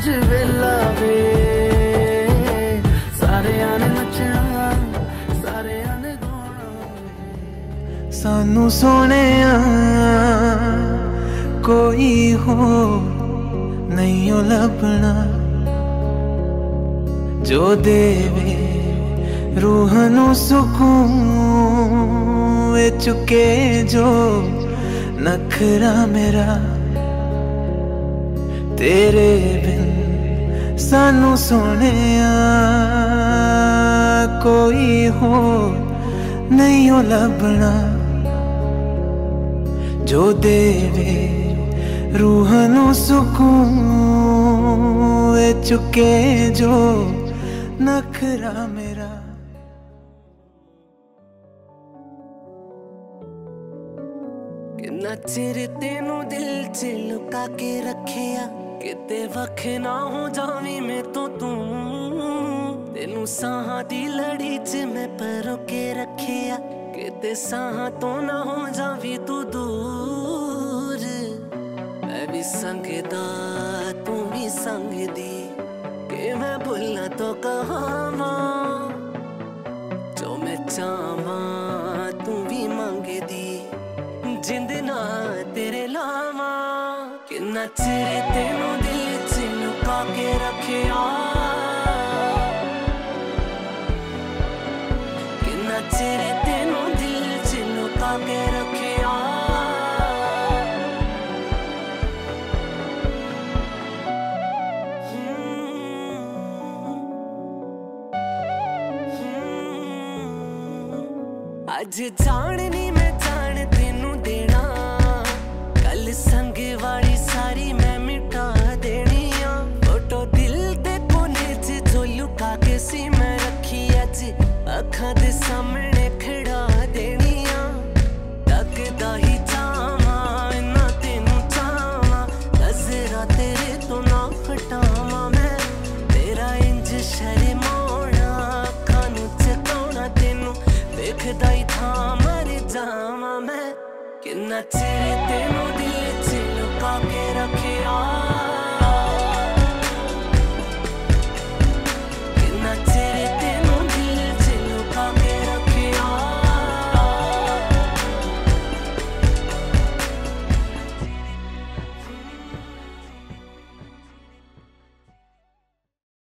ਅੱਜ ਵੇਲਾ ਵੇ ਸਾਰਿਆਂ ਨੇ ਨੱਚਣਾ, ਸਾਰਿਆਂ ਨੇ ਗਾਉਣਾ। ਸਾਨੂੰ ਸੋਹਣਿਆ ਕੋਈ ਹੋ ਨਹੀਂ ਲੱਭਣਾ। ਜੋ ਦੇਵੇ ਰੂਹ ਨੂੰ ਸਕੂਨ ਵੇ ਚੁੱਕੇ ਜੋ ਨਖਰਾ ਮੇਰਾ, ਤੇਰੇ ਬਿਨ ਸਾਨੂੰ ਸੋਹਣਿਆ ਕੋਈ ਹੋ ਨਹੀਂ ਓ ਲੱਭਣਾ। ਜੋ ਦੇਵੇ ਰੂਹ ਨੂੰ ਸਕੂਨ ਵੇ ਚੁੱਕੇ ਜੋ ਨਖਰਾ ਮੇਰਾ। ਕਿੰਨਾ ਚਿਰ ਤੈਨੂੰ ਦਿਲ 'ਚ ਲੁਕਾ ਕੇ ਰੱਖਿਆ? ਕਿਤੇ ਵੱਖ ਨਾ ਹੋ ਜਾਵੀਂ ਮੈਂ ਤੋਂ ਤੂੰ। ਤੈਨੂੰ ਸਾਹਾਂ ਦੀ ਲੜੀ 'ਚ ਮੈਂ ਪਰੋ ਕੇ ਰੱਖਿਆ। ਕਿਤੇ ਸਾਹਾਂ ਤੋਂ ਨਾ ਹੋ ਜਾਵੀਂ ਤੂੰ ਦੂਰ। ਮੈਂ ਵੀ ਸੰਗਦਾ, ਤੂੰ ਵੀ ਸੰਗਦੀ। ਕਿ ਮੈਂ ਭੁੱਲਾਂ ਤੋਂ ਕਹਾਵਾਂ ਕਿੰਨਾ ਚਿਰ ਤੈਨੂੰ ਦਿਲ 'ਚ ਲੁਕਾ ਕੇ ਰੱਖਿਆ। ਕਿੰਨਾ ਚਿਰ ਤੈਨੂੰ ਦਿਲ 'ਚ ਲੁਕਾ ਕੇ ਰੱਖਿਆ। ਅੱਜ ਜਾਣ ਜਾਣਨੀ ਮੈਂ ਜਾਣ ਤੈਨੂੰ ਦੇਣਾ। ਕੱਲ ਸੰਗ ਵਾਲੀ ਕਿੰਨਾ ਚਿਰ ਤੈਨੂੰ ਦਿਲ 'ਚ ਲੁਕਾ ਕੇ ਰੱਖਿਆ